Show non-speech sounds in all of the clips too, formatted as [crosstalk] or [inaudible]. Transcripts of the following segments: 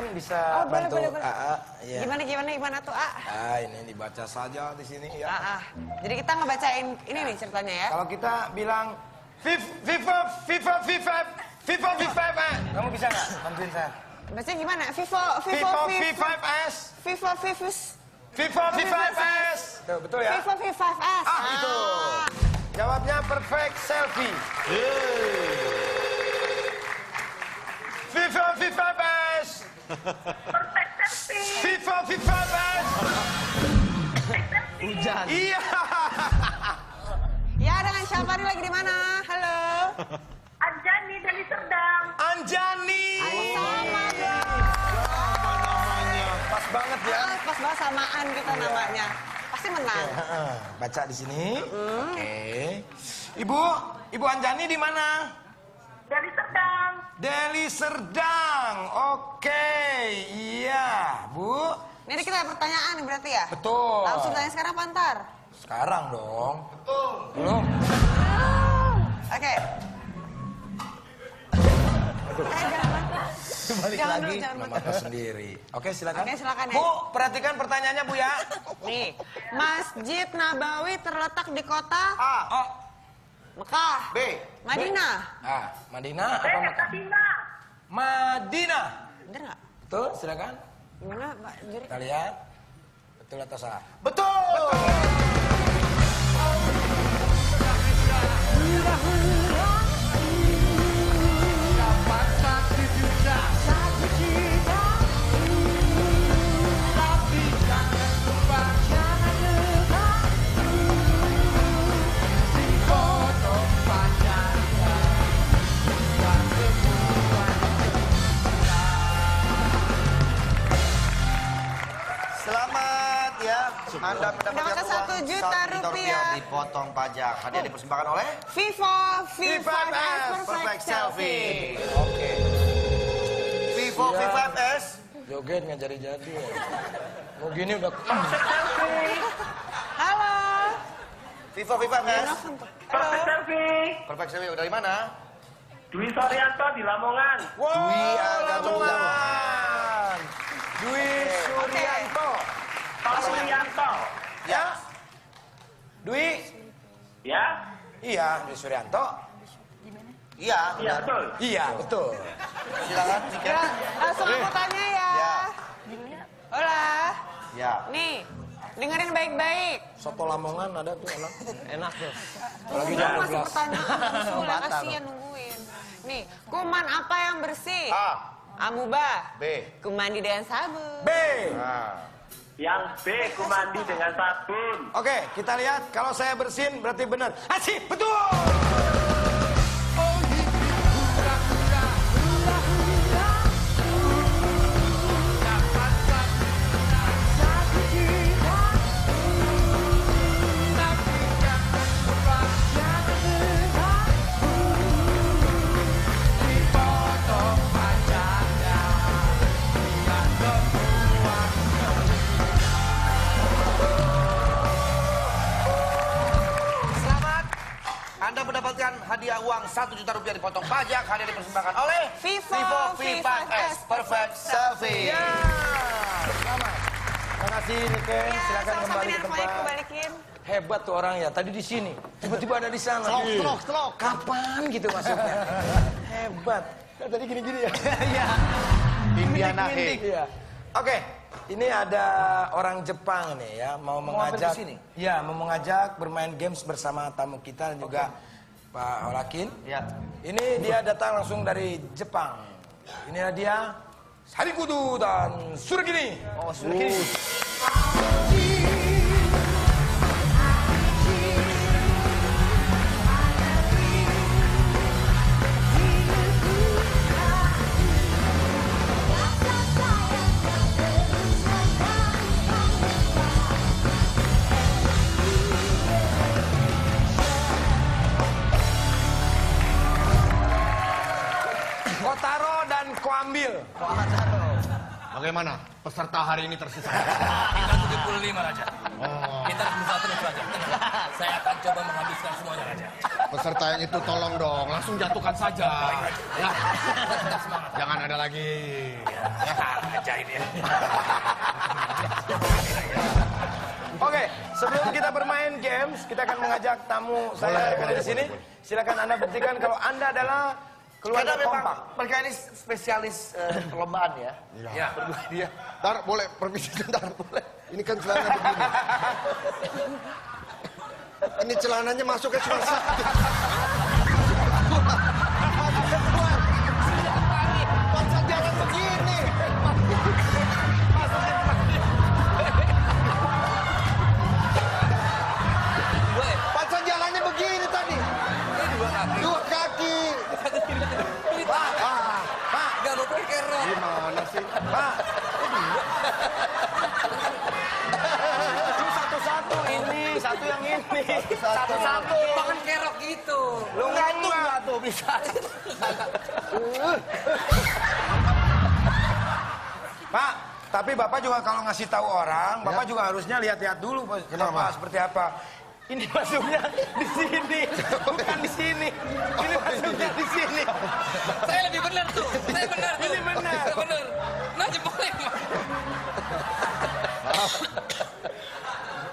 kan bisa Oh, boleh, bantu boleh, boleh. AA. Ya. Gimana gimana gimana tuh, A? Ah, ini dibaca saja di sini ya. Ah, ah. Jadi kita ngebacain ini nih ceritanya ya. Kalau kita bilang "Fif- FIFA FIFA FIFA FIFA FIFA eh. Kamu bisa nggak bantuin saya? Bacanya gimana? Vivo, FIFA Vivo, V5S. Vivo, Vivus. FIFA V5S. Tuh, betul ya? Vivo, V5S. Ah, itu. Jawabnya perfect selfie. FIFA V5S. FIFA V5S. Hujan. Iya. Ya, dengan siapa nih lagi di mana? Halo. Anjani dari Serdang. Anjani. Sama dong. Pas banget ya. Ah, Pas banget samaan kita namanya. Pasti menang. Heeh, Baca di sini. Oke. Ibu, Ibu Anjani di mana? Dari Serdang. Deli Serdang. Oke, iya, Bu. Ini ada kita pertanyaan nih berarti ya? Betul. Langsung tanya sekarang apa ntar? Sekarang dong. Betul. Belum. Oke. Eh, jangan. Balik Jangan lagi. dulu, jangan. Nama sendiri. Oke, silakan. Oke, silakan ya. Bu, perhatikan pertanyaannya, Bu ya. Nih, Masjid Nabawi terletak di kota A. Oh, Mekah, B. Madinah. Ah, Madinah apa Mekah? Madinah. Bener nggak? Betul, silakan. Gimana, Mbak Juri? Kita lihat. Betul atau salah? Betul. Selamat Anda mendapatkan satu juta rupiah. dipotong pajak. Hadiah dipersembahkan oleh Vivo V5S Perfect Perfect Selfie. Oke. Vivo Siap. V5S. Joget nggak jadi-jadi ya. Mau gini udah Halo. Vivo V5S. Perfect selfie. Perfect Selfie dari mana? Dwi Soryanto di Lamongan. Wow, Dwi. Lamongan. Dwi Suryanto. Ya. Dwi. Ya? Iya, Dwi Suryanto. Iya, Iya, betul. Iya, betul. Silakan tiket. Ya, langsung aku tanya ya. Ya. Hola. Ya. Nih, dengerin baik-baik. Soto Lamongan ada tuh enak. Enak tuh. Lagi jam masuk 12. pertanyaan, langsung lah Batal. kasihan nungguin. Nih, kuman apa yang bersih? A. Amuba. B. Kumandi dengan sabun. B. Nah. Yang B, ku mandi dengan sabun. Oke, kita lihat kalau saya bersin berarti benar. Asih, betul. Mendapatkan hadiah uang 1 juta rupiah dipotong pajak. Hadiah dipersembahkan oleh Vivo V5S Perfect Selfie. Ya. Selamat. Terima kasih Niken. Ya, Silakan sama-sama kembali ke tempat. balikin. Hebat tuh orang ya. Tadi di sini, tiba-tiba ada di sana. Stroke, stroke, stroke. Kapan gitu masuknya? [laughs] Hebat. Nah, tadi gini-gini ya. [laughs] Iya. Indiana. Iya. Oke, ini ada orang Jepang nih ya mau mengajak. ke sini? Ya, mau mengajak bermain games bersama tamu kita dan juga Pak Holakin. Ya. Ini dia datang langsung dari Jepang. Inilah dia Sarikudu dan Surgini. Oh, sudah gini. Bagaimana? Peserta hari ini tersisa. Tinggal 75 aja. Kita harus berusaha terus Raja. Saya akan coba menghabiskan semuanya Raja. Peserta yang itu tolong dong, langsung jatuhkan saja. Ya. Jangan ada lagi. Ini ya. Oke, sebelum kita bermain games, kita akan mengajak tamu saya yang ada di sini. Silakan Anda buktikan kalau Anda adalah Karena keluarga memang kompak. mereka ini spesialis eh, perlombaan ya. Ya. Dia, ntar boleh permisi sebentar, boleh. Ini kan celana begini. [laughs] Ini celananya masuknya cuma satu. Pak, tapi Bapak juga kalau ngasih tahu orang, Bapak juga harusnya lihat-lihat dulu Kenapa? Bapak seperti apa. Ini masuknya di sini, bukan di sini. Ini masuknya di sini. Saya lebih benar tuh. Saya benar tuh. Ini benar. Saya benar. Nah jempolnya.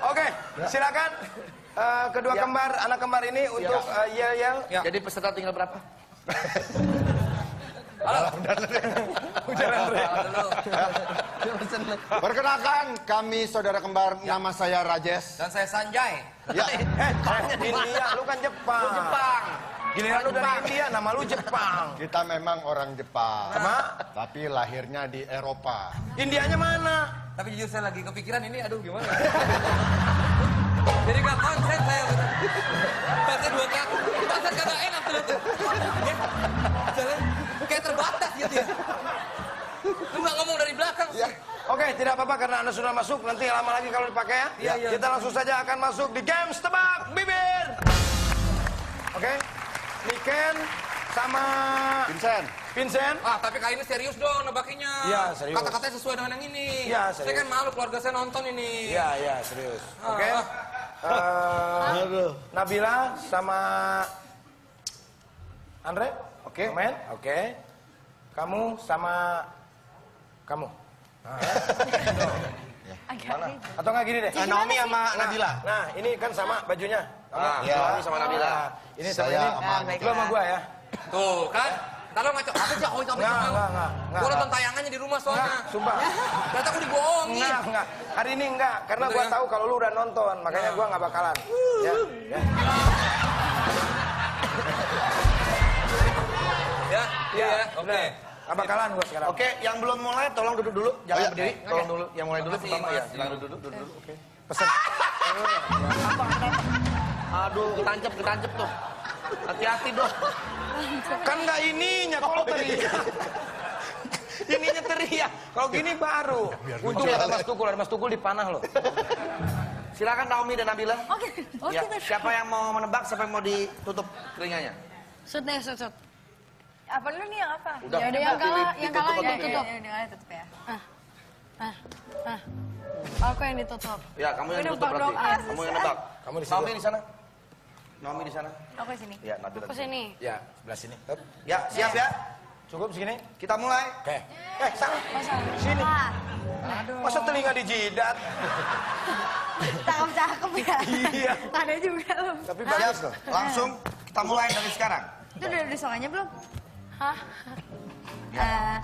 Oke, silakan eh, kedua kembar, anak kembar ini untuk eh, yel-yel. Ya. Jadi peserta tinggal berapa? [laughs] Andre. [laughs] Perkenalkan, kami saudara kembar, nama saya Rajes. Dan saya Sanjay. Ya, [laughs] Eh, India, lu kan Jepang. Jepang. Giliran lu dari India, nama lu Jepang. kita memang orang Jepang. Sama Tapi lahirnya di Eropa. Indianya mana? Tapi jujur saya lagi kepikiran ini, aduh gimana? Jadi gak konsen saya. Bahasa dua kaki. Bahasa kagak enak tuh. Ya. Lu gak ngomong dari belakang. Ya. Oke, tidak apa-apa karena Anda sudah masuk. Nanti lama lagi kalau dipakai ya. Iya, iya. Kita langsung saja akan masuk di games tebak bibir. Oke. Niken sama Vincent, Vincent. Ah, tapi kali ini serius dong nebakinya. Iya, serius. Kata-katanya sesuai dengan yang ini. Iya, Saya serius. kan malu keluarga saya nonton ini. Iya, iya, serius. Ah, Oke. ah. Eh, Nabila sama Andre. Oke. Main. Oke. Kamu sama kamu. [laughs] Mana? Atau nggak gini deh. Eh, Naomi sama Nabila. Nah, ini kan sama bajunya. Kamu Ah, iya. Naomi sama Nabila. Nah, ini sama Saya ini. sama Nah, Nabila. Lu sama gua ya. Tuh kan. Kalau ngaco, apa sih aku ngaco Nggak, nggak, nggak, nggak. Gue nonton tayangannya di rumah soalnya. Enggak, sumpah. Ternyata aku dibohongin. Enggak, enggak. Hari ini enggak, karena Bener gua ya? tahu kalau lu udah nonton, makanya gua nggak bakalan. Ya, ya. Ya, iya ya. Oke. Nggak bakalan gua sekarang. Oke, yang belum mulai tolong duduk dulu. Jangan Oh, iya. berdiri. Tolong dulu. Yang mulai dulu pertama ya. Silakan duduk, duduk dulu. Oke. Pesen. [laughs] Aduh, ketancep, ketancep tuh. Hati-hati dong. Kan nggak ininya, kalau teriak. ininya teriak. Kalau gini baru. Untung ada Mas Tukul, ada Mas Tukul dipanah loh. Silakan Naomi dan Nabila. Oke, oke. Ya, siapa yang mau menebak, siapa yang mau ditutup telinganya? Deh, shoot, shoot. Apa dulu nih yang apa? Udah. Ya udah yang kalah, yang kalah yang ditutup. Ya, udah tutup ya. Ah, ah, ah. Aku yang ditutup. Ya, kamu yang ditutup berarti. ah, Kamu yang nebak. Kamu di situ. Naomi di sana. Naomi di sana. Aku di sini. Ya, Nabila. Aku sini. Ya, sebelah sini. Ya, siap ya. Cukup segini? Kita mulai. Oke. Eh, sana. Sini. Ah, Masa telinga dijidat? cakep-cakep ya. Iya. Ada juga loh. Tapi Ya, bagus loh. langsung kita mulai dari sekarang. Itu udah ada soalnya belum? Hah? Eh,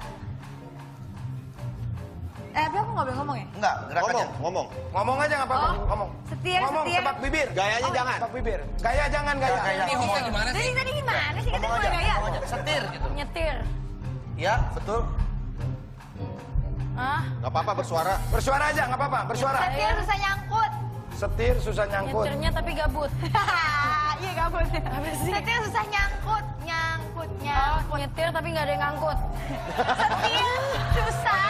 eh, tapi aku nggak boleh ngomong ya? Enggak, gerakannya. ngomong, ngomong. Ngomong aja nggak apa-apa. Oh, Ngomong. setir, Ngomong setir. tebak bibir. Gayanya jangan. Tebak bibir. Gaya jangan gaya. Ini hostnya gimana sih? tadi gimana sih? Katanya Ngomong aja. gaya. Ngomong aja. Setir gitu. Nyetir. Ya, betul. Ah, Gak apa-apa bersuara. Bersuara aja nggak apa-apa. Bersuara. Setir susah nyangkut. Setir susah nyangkut. nyetirnya tapi gabut. [laughs] Iya gabut. Setir susah nyangkut. Nyangkut, Oh, nyetir tapi nggak ada yang ngangkut. Setir susah.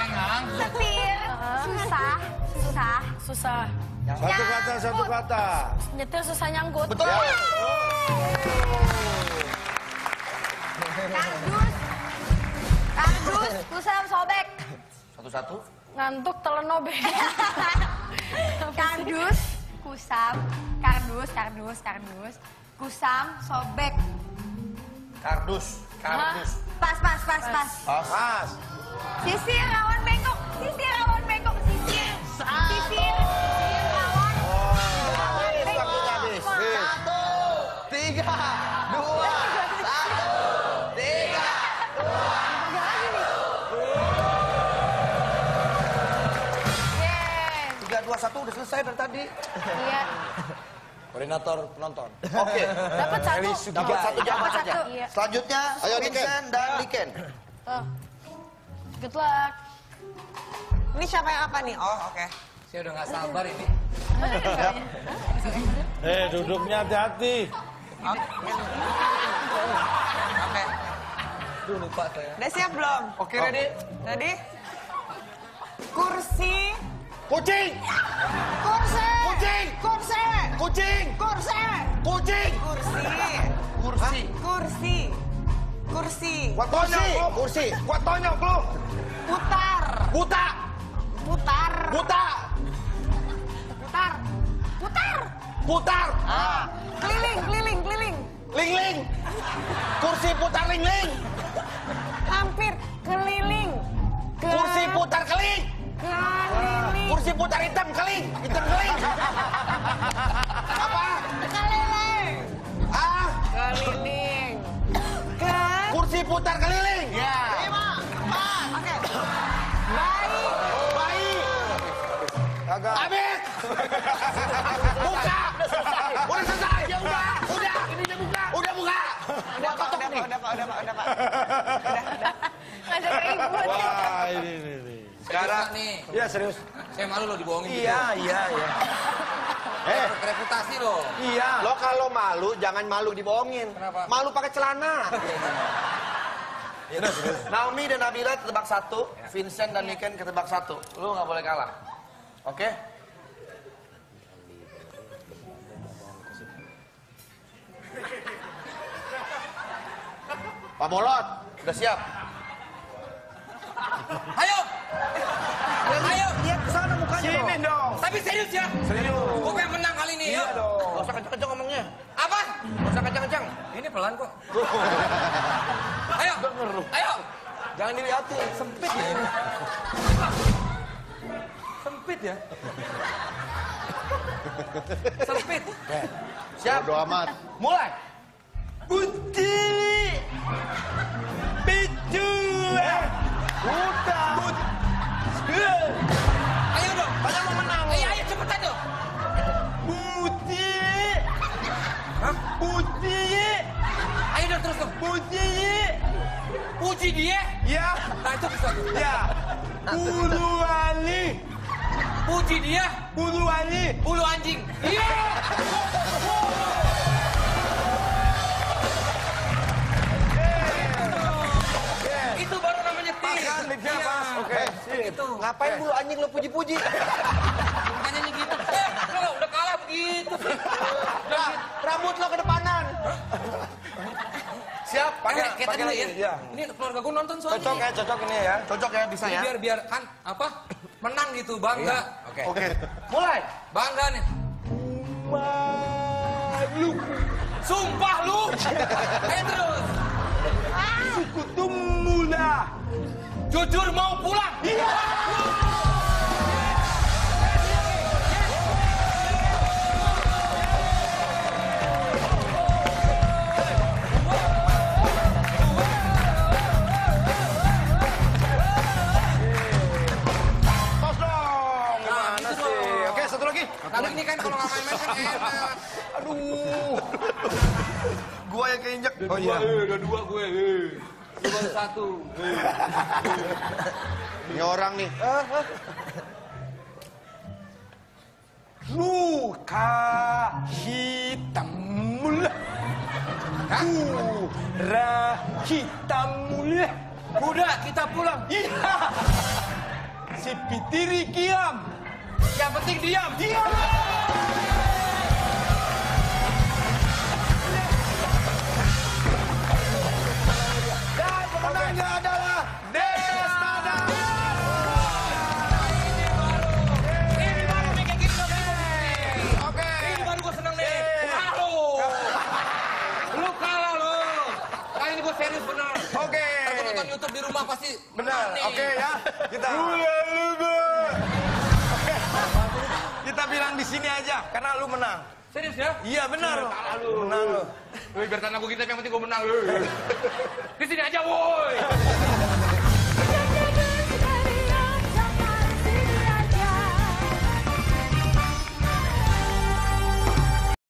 Setir susah. Susah. Susah. Satu kata, satu kata. Nyetir susah nyangkut. Betul. Kardus. Kardus susah sobek. Satu-satu. Ngantuk telan obek. [laughs] Kardus, kusam, kardus, kardus, kardus, kusam, sobek. Kardus. Kardus. Pas, pas, pas, pas. Mas. Sisir, rawan bengkok. Sisir, rawan bengkok. Sisir. Sisir. Sisir, rawan. Rawan bengkok. Satu, tiga, dua, satu, tiga. Yes. Tiga, dua, satu udah selesai dari tadi. Iya. Koordinator penonton. Oke. Dapat satu. Dapat satu jawaban Dapat saja. satu. Iya. Selanjutnya, Ayo, Niken. Vincent dan Niken. Tuh. Good luck. Ini siapa yang apa nih? Oh, oke. Saya udah nggak sabar ini. [laughs] Eh, duduknya hati-hati. Sampai. Duh lupa saya. Udah siap belum? Oke, ready? Ready? Kursi. Kucing! Kursi. Kucing! Kursi. Kucing! Kursi. Kucing! Kursi. Kursi. Kursi. Kursi. Kursi! Kursi! Gua tonyok lu. Putar. Buta! Putar. Buta! Putar. Putar. Putar! Keliling, keliling, keliling. Ling-ling! Kursi putar ling-ling! Hampir keliling. Ke- Kursi putar keling! keliling. Kursi putar hitam keling! Hitam keling! Apa? Keliling. Ah! Keliling. Ke Kursi putar keliling! Ya! lima, empat. Oke. Baik. Bayi! Kagak. Habis! Buka! Udah selesai! Ya udah! Udah! Ini udah buka! Udah buka! Udah pak, udah pak, udah pak, udah pak, [laughs] udah pak. Ada ribut. Wah, ini, ini, ini. Sekarang nih. Iya, serius. Saya malu loh dibohongin gitu. Iya, iya, iya. [laughs] Eh, Reputasi loh. Iya. lo kalau malu jangan malu dibohongin. Kenapa? Malu pakai celana. Naomi dan Nabila ketebak satu, Vincent dan Niken ketebak satu. Lu nggak boleh kalah. Oke? Pak Bolot, Udah siap? Ayo. Sini dong. Tapi serius ya. Serius. Gue pengen menang kali ini. Yuk. Gak usah kencang-kencang ngomongnya. Apa? Gak usah kencang-kencang. Ini pelan kok. [laughs] Ayo. Ayo. Jangan dilihatin. Sempit ya. Sempit ya. Sempit. Siap? bodo amat. Mulai. Putih. Picu. Buta. Ayo Putih. Ayo dong terus dong. Putih. Puji dia. Ya. Nah itu bisa. Ya. Bulu Ali. Puji dia. Bulu Ali. Bulu anjing. Iya. Itu baru namanya tim. Makan lipnya Iya. pas. Oke. Itu. Ngapain bulu anjing lo puji-puji? Bukannya gitu. Eh, kalau udah kalah begitu. Rambut lo kedepanan. Siap? Pakai Pakai. kita pakai lagi, ya. iya. Ini keluarga gue nonton soalnya. Cocok ya, cocok ini ya. Cocok ya, bisa ya? biar biar kan apa? Menang gitu, bangga. Oke. Oke. Mulai. Bangga nih. Sumpah lu. [laughs] Ayo terus. Kutumula. Jujur mau pulang. Tos Oh iya. udah dua gue. Lu baru satu. [laughs] Ini orang nih. Luka hitam. Kura hitam mula. Udah, kita pulang. Iya. Si Pitiri kiam. Yang penting diam. Diam. serius benar. Oke. Okay. Kalau nonton YouTube di rumah pasti benar. Oke okay, ya. Kita. Oke. lu Kita bilang di sini aja karena lu menang. Serius ya? Iya benar. Kalau lu. Menang lu. Woi, biar tanah gua kita yang penting gua menang lu. di sini aja, woi.